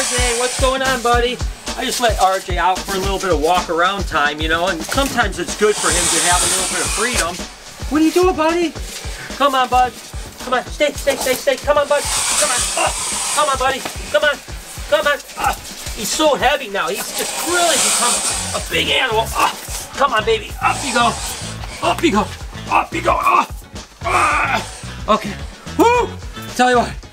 RJ, what's going on, buddy? I just let RJ out for a little bit of walk around time, you know, and sometimes it's good for him to have a little bit of freedom. What are you doing, buddy? Come on, bud. Come on, stay, stay, stay, stay. Come on, bud. Come on. Oh, come on, buddy. Come on. Come on. Ah, he's so heavy now. He's just really become a big animal. Ah, come on, baby. Up you go. Up you go. Up you go. Ah. Okay. Woo! Tell you what.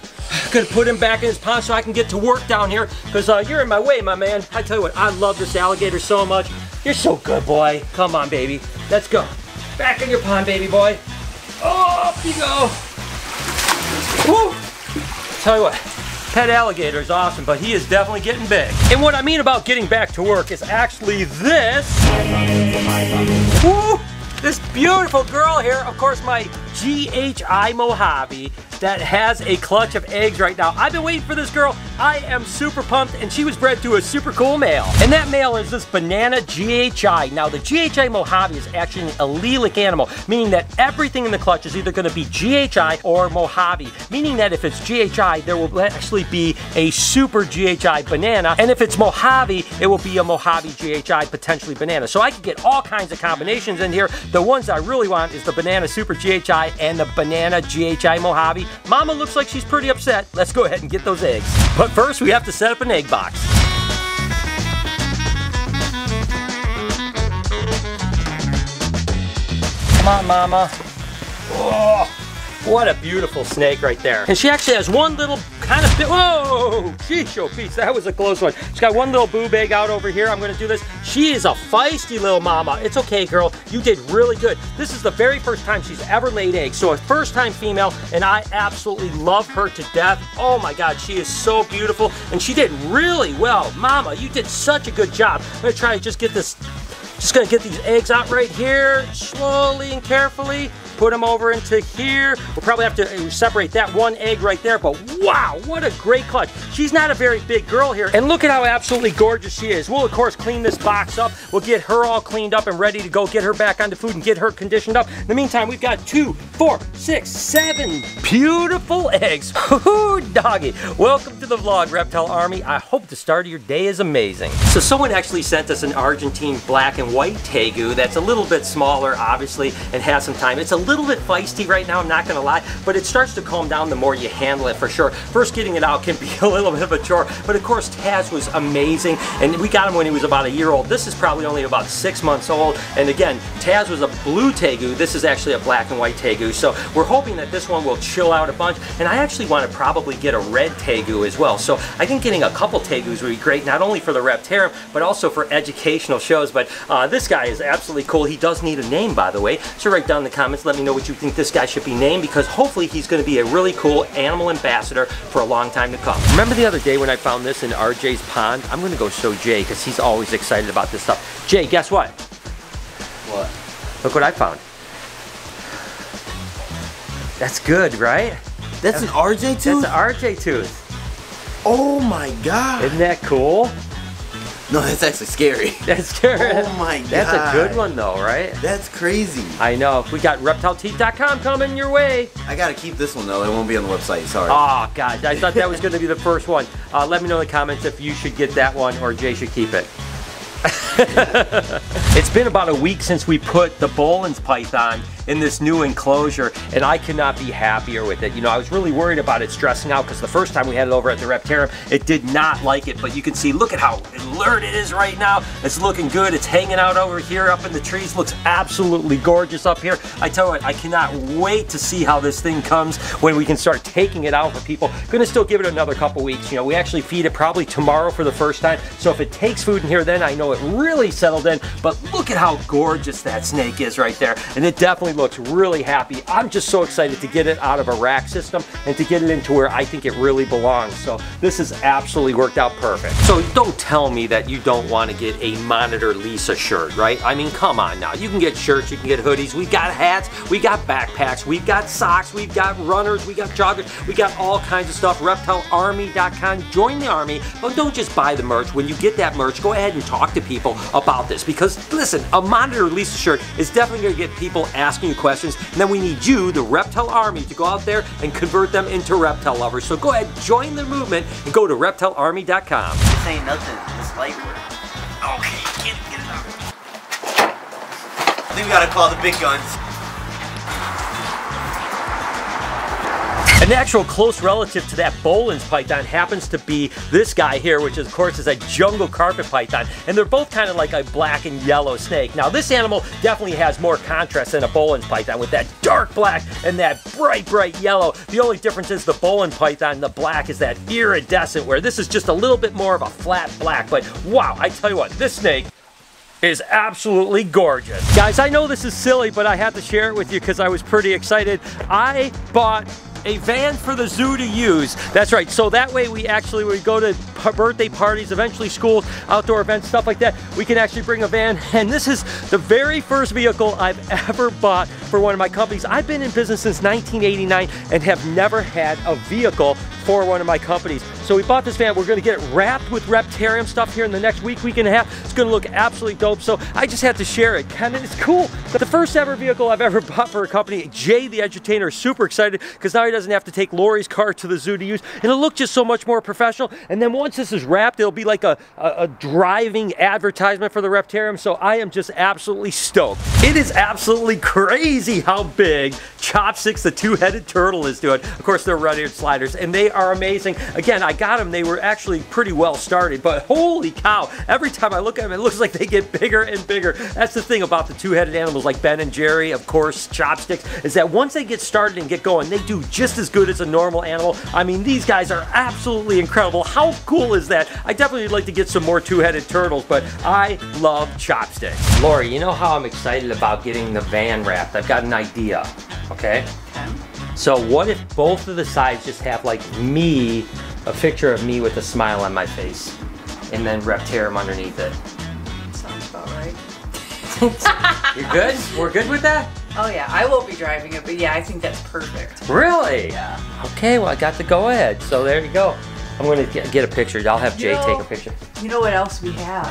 Gonna put him back in his pond so I can get to work down here because uh, you're in my way, my man. I tell you what, I love this alligator so much. You're so good, boy. Come on, baby. Let's go. Back in your pond, baby boy. Oh, up you go. Woo! Tell you what, pet alligator is awesome, but he is definitely getting big. And what I mean about getting back to work is actually this. Woo! This beautiful girl here, of course, my GHI Mojave that has a clutch of eggs right now. I've been waiting for this girl. I am super pumped, and she was bred to a super cool male. And that male is this banana GHI. Now, the GHI Mojave is actually an allelic animal, meaning that everything in the clutch is either gonna be GHI or Mojave, meaning that if it's GHI, there will actually be a super GHI banana, and if it's Mojave, it will be a Mojave GHI, potentially banana. So I can get all kinds of combinations in here. The ones I really want is the banana super GHI and the banana GHI Mojave. Mama looks like she's pretty upset. Let's go ahead and get those eggs. But first, we have to set up an egg box. Come on, Mama. Oh, what a beautiful snake right there. And she actually has one little kind of whoa, sheesh, oh Pete, that was a close one. She's got one little boob egg out over here. I'm gonna do this. She is a feisty little mama. It's okay, girl. You did really good. This is the very first time she's ever laid eggs. So a first time female, and I absolutely love her to death. Oh my God, she is so beautiful. And she did really well. Mama, you did such a good job. I'm gonna try to just get this just gonna get these eggs out right here, slowly and carefully. Put them over into here. We'll probably have to uh, separate that one egg right there, but wow, what a great clutch. She's not a very big girl here, and look at how absolutely gorgeous she is. We'll, of course, clean this box up. We'll get her all cleaned up and ready to go, get her back onto food and get her conditioned up. In the meantime, we've got two, four, six, seven beautiful eggs. Ooh, doggy. Welcome to the vlog, Reptile Army. I hope the start of your day is amazing. So someone actually sent us an Argentine black and white Tegu that's a little bit smaller, obviously, and has some time. It's a little bit feisty right now, I'm not gonna lie, but it starts to calm down the more you handle it for sure. First getting it out can be a little bit of a chore, but of course Taz was amazing, and we got him when he was about a year old. This is probably only about six months old, and again, Taz was a blue Tegu, this is actually a black and white Tegu, so we're hoping that this one will chill out a bunch, and I actually want to probably get a red Tegu as well, so I think getting a couple Tegus would be great, not only for the Reptarium, but also for educational shows, but uh, this guy is absolutely cool. He does need a name, by the way, so write down in the comments, let me know what you think this guy should be named because hopefully he's going to be a really cool animal ambassador for a long time to come. Remember the other day when I found this in RJ's pond? I'm going to go show Jay because he's always excited about this stuff. Jay, guess what? What? Look what I found. That's good, right? That's an RJ tooth? That's an RJ tooth. oh my god. Isn't that cool? No, that's actually scary. That's scary. Oh my god. That's a good one though, right? That's crazy. I know. We got reptileteeth.com coming your way. I gotta keep this one though. It won't be on the website. Sorry. Oh, God. I thought that was going to be the first one. Uh, let me know in the comments if you should get that one or Jay should keep it. it's been about a week since we put the Boelen's python in this new enclosure and I cannot be happier with it. You know, I was really worried about it stressing out because the first time we had it over at the Reptarium, it did not like it, but you can see, look at how alert it is right now. It's looking good. It's hanging out over here up in the trees. Looks absolutely gorgeous up here. I tell you what, I cannot wait to see how this thing comes when we can start taking it out for people. Gonna still give it another couple weeks. You know, we actually feed it probably tomorrow for the first time. So if it takes food in here, then I know it really settled in. But look at how gorgeous that snake is right there. And it definitely looks really happy. I'm just so excited to get it out of a rack system and to get it into where I think it really belongs. So this has absolutely worked out perfect. So don't tell me that you don't want to get a Monitor Lisa shirt, right? I mean, come on now. You can get shirts, you can get hoodies, we got hats, we got backpacks, we've got socks, we've got runners, we got joggers, we got all kinds of stuff. ReptileArmy.com. Join the army, but don't just buy the merch. When you get that merch, go ahead and talk to people about this because listen, a Monitor Lisa shirt is definitely going to get people asking you questions, and then we need you, the reptile army, to go out there and convert them into reptile lovers. So go ahead, join the movement, and go to reptilearmy.com. This ain't nothing. This light work. Okay, get it, get it out. I think we gotta call the big guns. A natural close relative to that Boelen's python happens to be this guy here, which of course is a jungle carpet python, and they're both kind of like a black and yellow snake. Now this animal definitely has more contrast than a Boelen's python with that dark black and that bright, bright yellow. The only difference is the Boelen python, the black is that iridescent, where this is just a little bit more of a flat black, but wow, I tell you what, this snake is absolutely gorgeous. Guys, I know this is silly, but I had to share it with you because I was pretty excited. I bought a van for the zoo to use. That's right. So that way we actually we go to birthday parties, eventually schools, outdoor events, stuff like that. We can actually bring a van. And this is the very first vehicle I've ever bought for one of my companies. I've been in business since 1989 and have never had a vehicle for one of my companies. So we bought this van. We're going to get it wrapped with Reptarium stuff here in the next week, week and a half. It's going to look absolutely dope. So I just had to share it. Kind of, it's cool. The first ever vehicle I've ever bought for a company. Jay, the entertainer, is super excited because now he doesn't have to take Lori's car to the zoo to use. And it'll look just so much more professional. And then this is wrapped, it'll be like a, a, a driving advertisement for the Reptarium. So I am just absolutely stoked. It is absolutely crazy how big Chopsticks, the two-headed turtle, is doing. Of course, they're red-eared sliders, and they are amazing. Again, I got them. They were actually pretty well started, but holy cow, every time I look at them, it looks like they get bigger and bigger. That's the thing about the two-headed animals like Ben and Jerry, of course, Chopsticks, is that once they get started and get going, they do just as good as a normal animal. I mean, these guys are absolutely incredible. How cool is that? I definitely would like to get some more two-headed turtles, but I love Chopsticks. Lori, you know how I'm excited about getting the van wrapped? I've got an idea, okay? So what if both of the sides just have like me, a picture of me with a smile on my face, and then Reptarium underneath it? Sounds about right. You're good? We're good with that? Oh yeah, I won't be driving it, but yeah, I think that's perfect. Really? Yeah. Okay, well I got the go ahead. So there you go. I'm gonna get, get a picture. I'll have Jay You know- take a picture. You know what else we have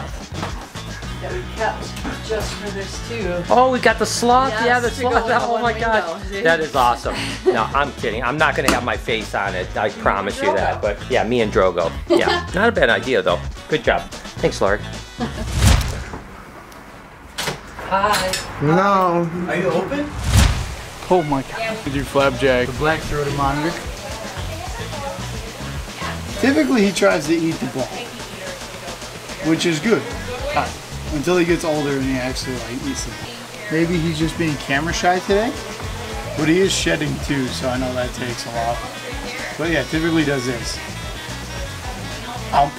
that we kept just for this too? Oh, we got the sloth. Yes, yeah, the sloth. in the Oh one my window, god, that is awesome. no, I'm kidding. I'm not gonna have my face on it. I promise you that. But yeah, me and Drogo. Yeah, not a bad idea though. Good job. Thanks, Lori. Hi. No. Are you open? Oh my god. With your flapjack. The black throated monitor. Typically he tries to eat the ball. Which is good. Uh, Until he gets older and he actually like eats ball. Maybe he's just being camera shy today. But he is shedding too, so I know that takes a lot. But yeah, typically does this. Ump.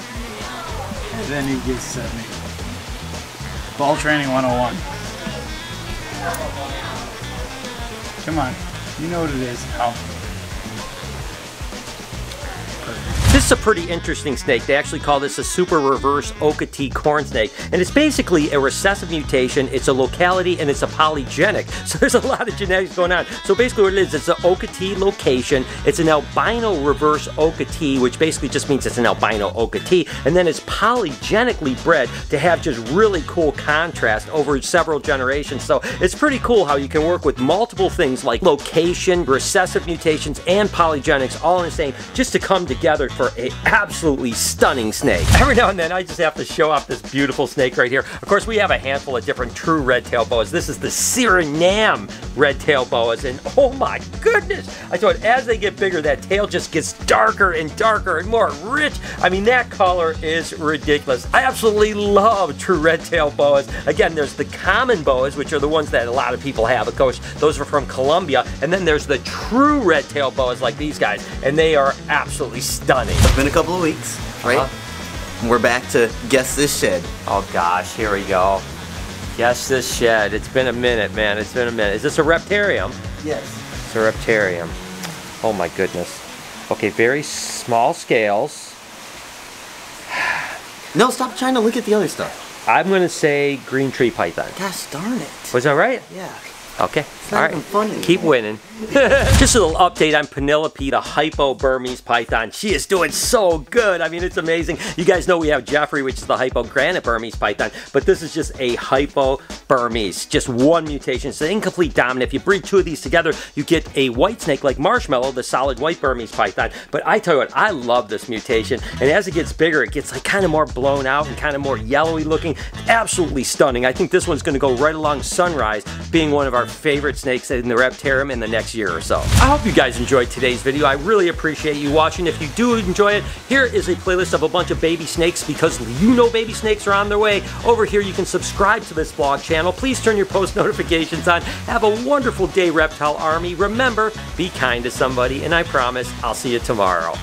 And then he gets to me. Ball training 101. Come on. You know what it is. Ump. Is a pretty interesting snake. They actually call this a super reverse Okatee corn snake. And it's basically a recessive mutation, it's a locality, and it's a polygenic. So there's a lot of genetics going on. So basically what it is, it's an Okatee location. It's an albino reverse Okatee, which basically just means it's an albino Okatee. And then it's polygenically bred to have just really cool contrast over several generations. So it's pretty cool how you can work with multiple things like location, recessive mutations, and polygenics all in the same just to come together for a absolutely stunning snake. Every now and then I just have to show off this beautiful snake right here. Of course we have a handful of different true red tail boas. This is the Suriname red tail boas and oh my goodness! I thought as they get bigger that tail just gets darker and darker and more rich. I mean that color is ridiculous. I absolutely love true red tail boas. Again there's the common boas which are the ones that a lot of people have. Of course those are from Colombia and then there's the true red tail boas like these guys and they are absolutely stunning. It's been a couple of weeks, right? Uh-huh. We're back to guess this shed. Oh gosh, here we go. Guess this shed. It's been a minute, man. It's been a minute. Is this a reptarium? Yes. It's a reptarium. Oh my goodness. Okay, very small scales. No, stop trying to look at the other stuff. I'm gonna say green tree python. Gosh darn it. Was that right? Yeah. Okay. It's even fun. Keep winning. Just a little update on Penelope, the hypo Burmese python. She is doing so good. I mean, it's amazing. You guys know we have Jeffrey, which is the hypo granite Burmese python, but this is just a hypo Burmese. Just one mutation. It's an incomplete dominant. If you breed two of these together, you get a white snake like Marshmallow, the solid white Burmese python. But I tell you what, I love this mutation. And as it gets bigger, it gets like kind of more blown out and kind of more yellowy looking. Absolutely stunning. I think this one's going to go right along Sunrise, being one of our favorite snakes in the Reptarium in the next year or so. I hope you guys enjoyed today's video. I really appreciate you watching. If you do enjoy it, here is a playlist of a bunch of baby snakes because you know baby snakes are on their way. Over here, you can subscribe to this vlog channel. Please turn your post notifications on. Have a wonderful day, Reptile Army. Remember, be kind to somebody, and I promise I'll see you tomorrow.